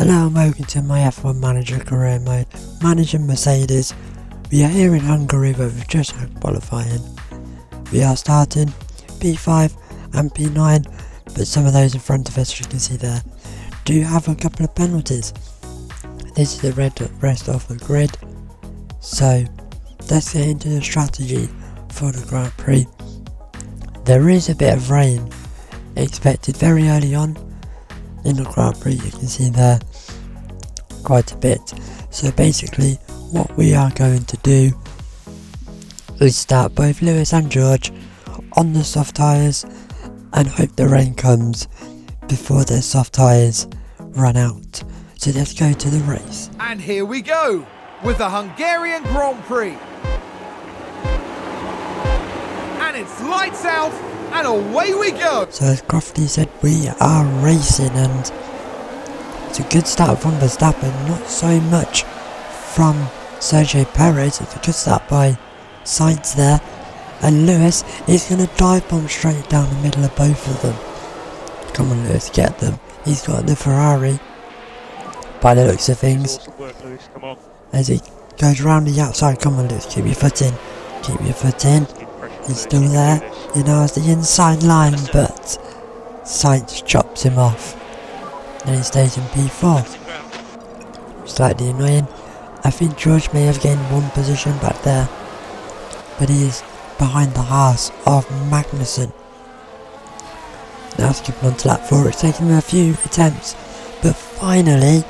Hello and welcome to my F1 Manager career mode. Managing Mercedes. We are here in Hungary where we've just had qualifying. We are starting P5 and P9 but some of those in front of us as you can see there do have a couple of penalties. This is the red rest of the grid. So let's get into the strategy for the Grand Prix. There is a bit of rain expected very early on in the Grand Prix you can see there quite a bit so basically what we are going to do is start both Lewis and George on the soft tyres and hope the rain comes before their soft tyres run out so let's go to the race And here we go with the Hungarian Grand Prix. And it's lights out and away we go. so as Crofty said we are racing and it's a good start from Verstappen not so much from Sergio Perez. It's a good start by Sainz there. And Lewis is going to dive bomb straight down the middle of both of them. Come on Lewis get them. He's got the Ferrari by the looks of things. As he goes round the outside come on Lewis keep your foot in. Keep your foot in. He's still there, you know, as the inside line, but Sainz chops him off. And he stays in P4. Slightly annoying. I think George may have gained one position back there, but he is behind the Haas of Magnussen. Now skipping on to lap 4, it's taken him a few attempts, but finally,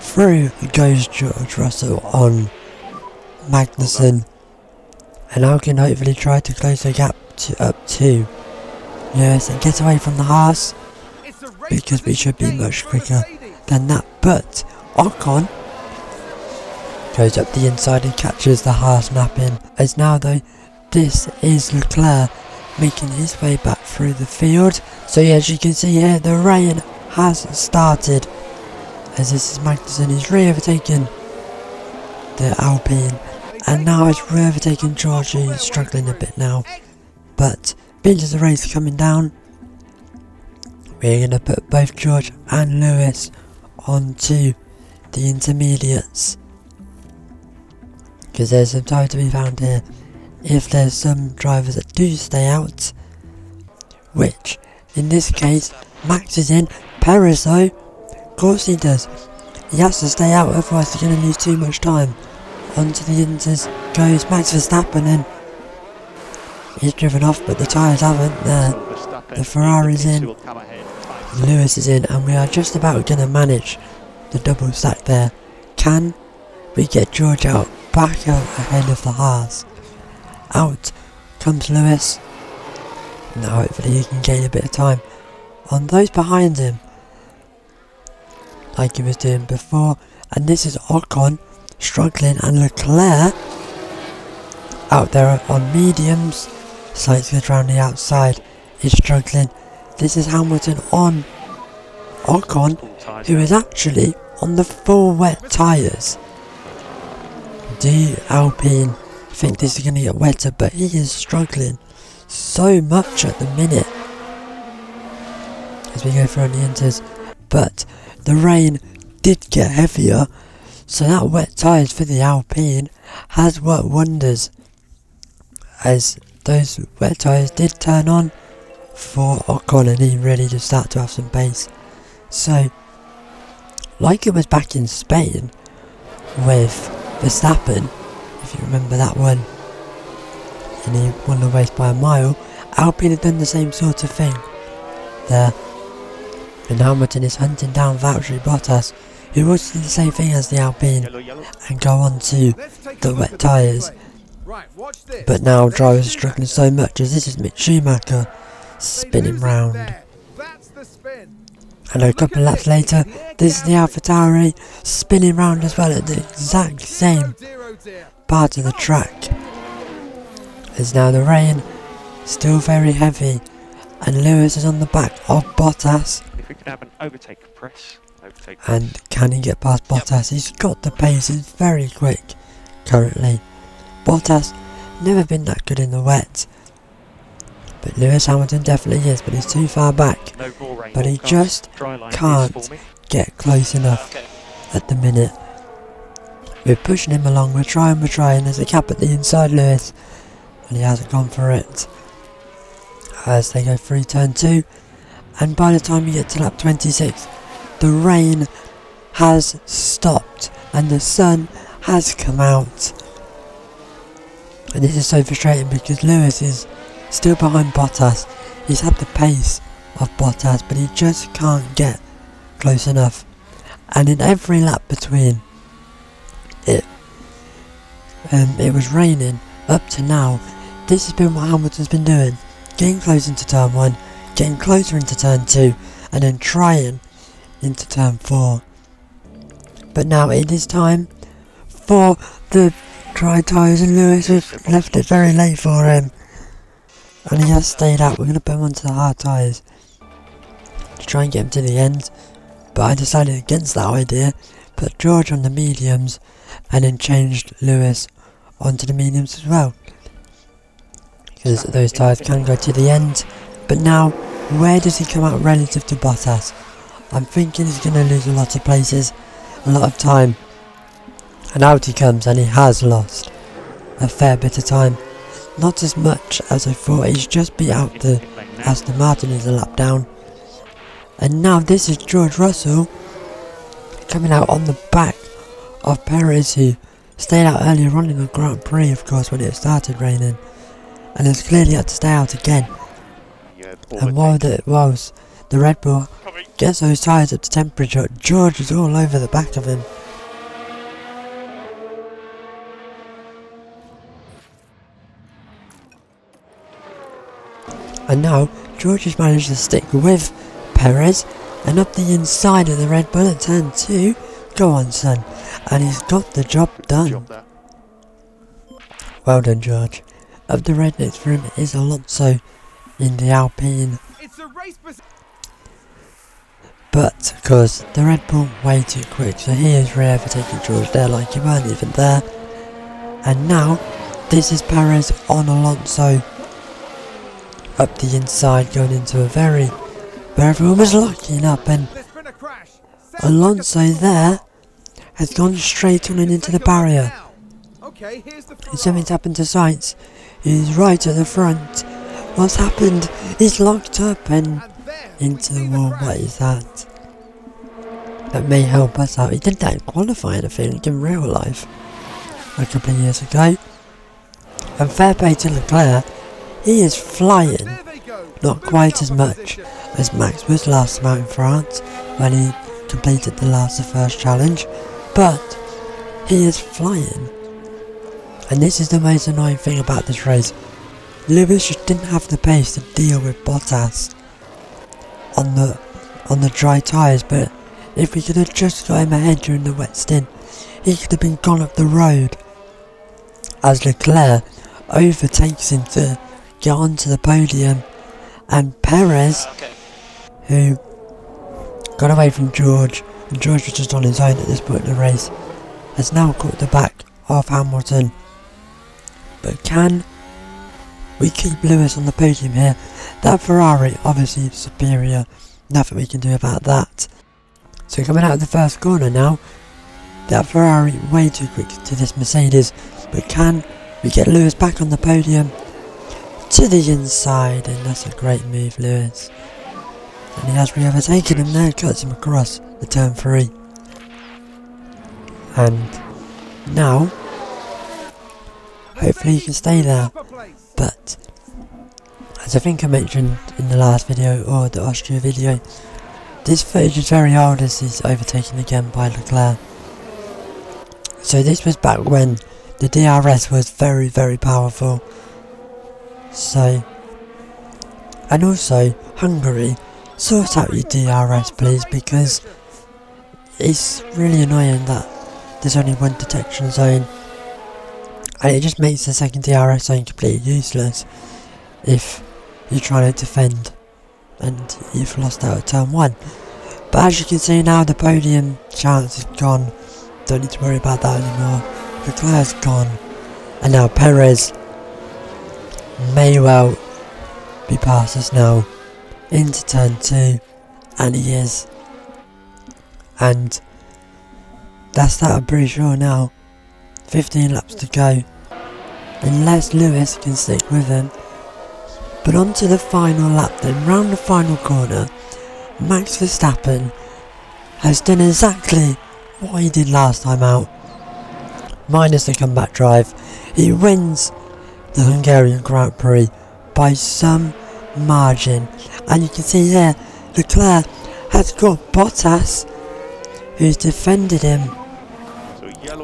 through goes George Russell on Magnussen and now can hopefully try to close the gap to up to Lewis and get away from the Haas because we should be much quicker than that. But Ocon goes up the inside and catches the Haas napping. As now though, this is Leclerc making his way back through the field. So yeah, as you can see here, the rain has started. As this is Magnussen, he's re-overtaken the Alpine. And now it's re-overtaken George, who's struggling a bit now. But bit of the race coming down. We're going to put both George and Lewis onto the intermediates. Because there's some time to be found here. If there's some drivers that do stay out, which in this case Max is in, Perez though, of course he does. He has to stay out, otherwise they're going to lose too much time. Onto the Inters goes Max Verstappen and he's driven off but the tyres haven't uh, there. The Ferrari's the in. Lewis is in and we are just about going to manage the double stack there. Can we get George out back out ahead of the Haas? Out comes Lewis. Now hopefully he can gain a bit of time on those behind him. Like he was doing before. And this is Ocon struggling and Leclerc out there on mediums. Sainz goes round the outside. is struggling. This is Hamilton on Ocon, who is actually on the full wet tyres. Do Alpine think this is going to get wetter, but he is struggling so much at the minute as we go through on the inters. But the rain did get heavier, so that wet tyres for the Alpine has worked wonders. As those wet tyres did turn on for Ocon and he really did start to have some pace. So, like it was back in Spain with Verstappen, if you remember that one, and he won the race by a mile, Alpine had done the same sort of thing there. And Hamilton is hunting down Valtteri Bottas, who was do the same thing as the Alpine Yellow, yellow. and go on to the wet tyres. Right. But now drivers are struggling so much as this is Mick Schumacher They spinning round. there. That's the spin. And a couple of laps later, this is the Alpha Tauri spinning round as well at the exact same part of the oh. track. It's now the rain still very heavy, and Lewis is on the back of Bottas. If we could have an overtake press. Overtake. And can he get past Bottas? He's got the pace, he's very quick currently. Bottas never been that good in the wet. But Lewis Hamilton definitely is, but he's too far back. No But he just Dry line is can't get close enough Okay. at the minute. We're pushing him along, we're trying, we're trying. There's a cap at the inside, Lewis. And he hasn't gone for it. As they go through turn two. And by the time you get to lap 26, the rain has stopped and the sun has come out. And this is so frustrating because Lewis is still behind Bottas. He's had the pace of Bottas, but he just can't get close enough. And in every lap between it, um, it was raining up to now. This has been what Hamilton's been doing, getting close into turn one, getting closer into turn two, and then trying into turn four. But now it is time for the dry tyres, and Lewis has left it very late for him. And he has stayed out. We're going to put him onto the hard tyres to try and get him to the end. But I decided against that idea, put George on the mediums, and then changed Lewis onto the mediums as well. Because those tyres can go to the end. But now, where does he come out relative to Bottas? I'm thinking he's going to lose a lot of places, a lot of time. And out he comes, and he has lost a fair bit of time. Not as much as I thought, he's just beat out the. Aston Martin is a lap down. And now this is George Russell coming out on the back of Perez who stayed out earlier on in the Grand Prix of course when it started raining and has clearly had to stay out again and while the, whilst the Red Bull gets those tyres up to temperature George is all over the back of him And now George has managed to stick with Perez and up the inside of the Red Bull at turn 2. Go on son. And he's got the job done. Job. Well done George. Up the red next for him is Alonso in the Alpine. It's a race pos- But of course the Red Bull way too quick so he is re-overtaking George there like he weren't even there. And now this is Perez on Alonso up the inside going into a very where everyone was locking up and There's been a crash. Alonso there has gone straight on and into the barrier. Okay, here's the And something's happened to Sainz. He's right at the front. What's happened? He's locked up and And into the wall. What is that? That may help us out. He did that in qualifying, I think, in real life. A couple of years ago. And fair play to Leclerc. He is flying. There they go. Not quite as much as Max was last time out in France when he completed the last of first challenge, but he is flying. And this is the most annoying thing about this race. Lewis just didn't have the pace to deal with Bottas on the on the dry tyres, but if we could have just got him ahead during the wet stint, he could have been gone up the road. As Leclerc overtakes him to get onto the podium, and Perez Okay. who got away from George, and George was just on his own at this point in the race, has now caught the back of Hamilton. But can we keep Lewis on the podium here? That Ferrari obviously is superior, nothing we can do about that. So coming out of the first corner now, that Ferrari way too quick to this Mercedes, but can we get Lewis back on the podium? To the inside, and that's a great move, Lewis. And he has re-overtaken him there, cuts him across the turn three. And now, hopefully he can stay there. But, as I think I mentioned in the last video, or the Austria video, this footage is very old as he's overtaken again by Leclerc. So this was back when the DRS was very, very powerful. So, and also, Hungary, sort out your DRS please, because it's really annoying that there's only one detection zone and it just makes the second DRS zone completely useless if you're trying to defend and you've lost out at turn 1. But as you can see now the podium chance is gone, don't need to worry about that anymore. Leclerc's gone and now Perez may well be past us now into turn 2 and he is. And that's that, I'm pretty sure now. 15 laps to go. Unless Lewis can stick with him. But on to the final lap then, round the final corner. Max Verstappen has done exactly what he did last time out. Minus the comeback drive. He wins the Hungarian Grand Prix by some margin. And you can see here, Leclerc has got Bottas, who's defended him.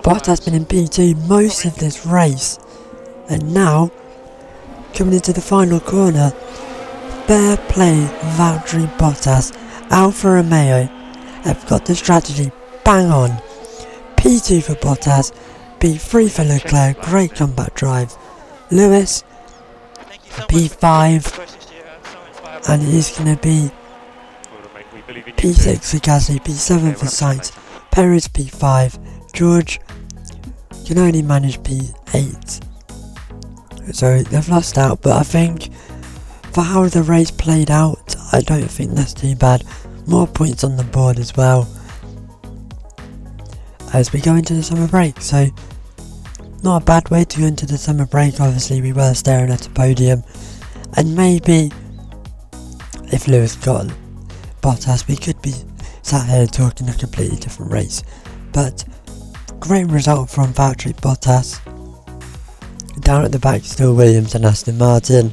Bottas flags. been in P2 most of this race. And now, coming into the final corner, fair play Valtteri Bottas, Alfa Romeo have got the strategy bang on. P2 for Bottas, P3 for Leclerc, great comeback drive. Lewis, P5, and he's going to be Well, mate, we believe in you. P6 for Gasly, P7 for Sainz, Perez P5, George can only manage P8. So they've lost out, but I think for how the race played out, I don't think that's too bad. More points on the board as well. As we go into the summer break, so not a bad way to into the summer break. Obviously, we were staring at a podium, and maybe if Lewis got Bottas, we could be sat here talking a completely different race. But great result from Valtteri Bottas. Down at the back, still Williams and Aston Martin,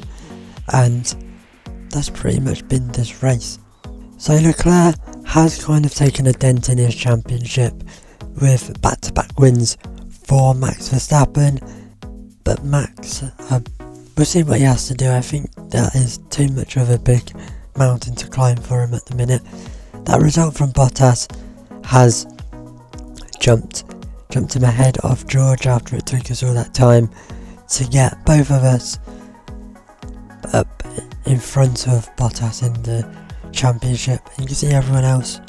and that's pretty much been this race. So Leclerc has kind of taken a dent in his championship with back-to-back wins for Max Verstappen, but Max, uh, we'll see what he has to do. I think that is too much of a big mountain to climb for him at the minute. That result from Bottas has jumped jumped him ahead of George after it took us all that time to get both of us up in front of Bottas in the championship. You can see everyone else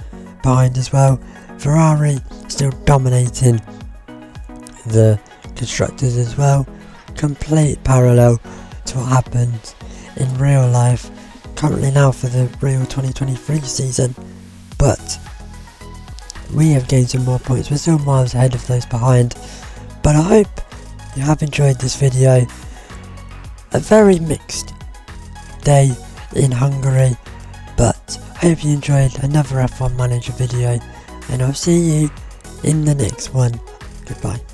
behind as well. Ferrari still dominating the constructors as well. Complete parallel to what happened in real life currently now for the real 2023 season, but we have gained some more points. We're still miles ahead of those behind, but I hope you have enjoyed this video. A very mixed day in Hungary, but I hope you enjoyed another F1 Manager video, and I'll see you in the next one. Goodbye.